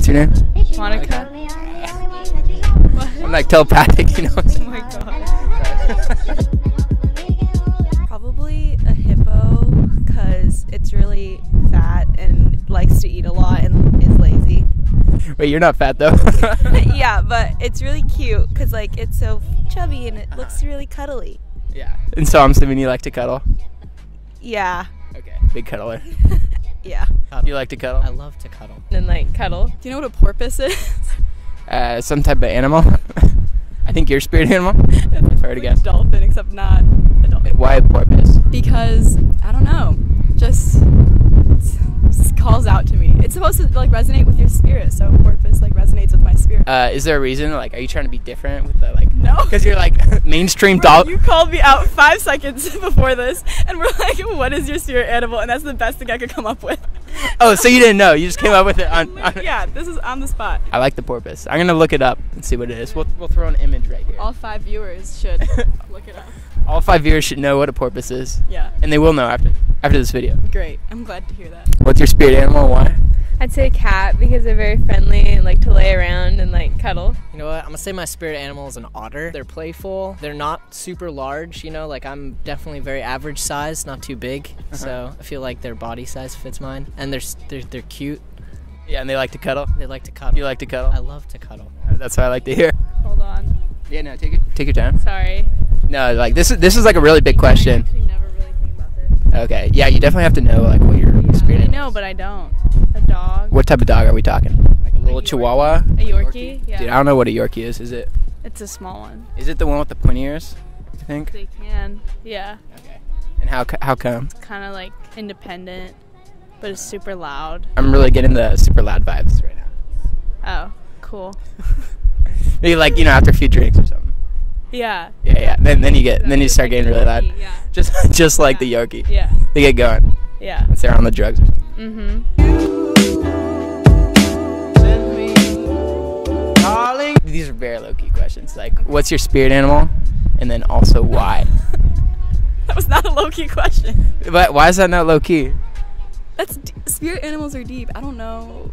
What's your name? Monica. I'm like telepathic, you know. Oh my god. Probably a hippo because it's really fat and likes to eat a lot and is lazy. Wait, you're not fat though. yeah, but it's really cute because like it's so chubby and it looks uh-huh. really cuddly. yeah. And so I'm assuming you like to cuddle. Yeah, Okay. Big cuddler. Yeah. You like to cuddle? I love to cuddle. And like cuddle. Do you know what a porpoise is? Uh, some type of animal. I think you're a spirit animal. If I were to guess. Dolphin, except not a dolphin. Why a porpoise? Because I don't know, just, just calls out to me. It's supposed to like resonate with your spirit, so porpoise like resonates with my spirit. Uh, is there a reason? Like, are you trying to be different with the like? No. Because you're like mainstream dog. You called me out five seconds before this, and we're like, "What is your spirit animal?" And that's the best thing I could come up with. Oh, so you didn't know? You just came up with it on. on yeah, this is on the spot. I like the porpoise. I'm gonna look it up and see what it is. We'll, we'll throw an image right here. All five viewers should look it up. All five viewers should know what a porpoise is, Yeah, and they will know after after this video. great. I'm glad to hear that. What's your spirit animal? Why? I'd say cat because they're very friendly and like to lay around and like cuddle. You know what? I'm gonna say my spirit animal is an otter. They're playful. They're not super large. You know, like I'm definitely very average size, not too big. Uh-huh. So I feel like their body size fits mine, and they're they're they're cute. Yeah, and they like to cuddle. They like to cuddle. You like to cuddle? I love to cuddle. That's what I like to hear. Hold on. Yeah, no, take it. Take your time. Sorry. No, like this is this is like a really big question. actually never really think about this. Okay, yeah, you definitely have to know like what your spirit I animal. know, but I don't. A dog. What type of dog are we talking? Like a little Yorkie. Chihuahua? A Yorkie? Yeah. Dude, I don't know what a Yorkie is. Is it? It's a small one. Is it the one with the pointy ears? I think. They can. Yeah. Okay. And how how come? Kind of like independent, but it's super loud. I'm really getting the super loud vibes right now. Oh, cool. Maybe like you know after a few drinks or something. Yeah. Yeah, yeah. Then then you get then you start getting really loud. Yeah. Just just like the Yorkie. Yeah. They get going Yeah. once they're on the drugs or something. Mm-hmm. Questions. Like, what's your spirit animal, and then also why? That was not a low key question. but why is that not low key? That's d- spirit animals are deep. I don't know.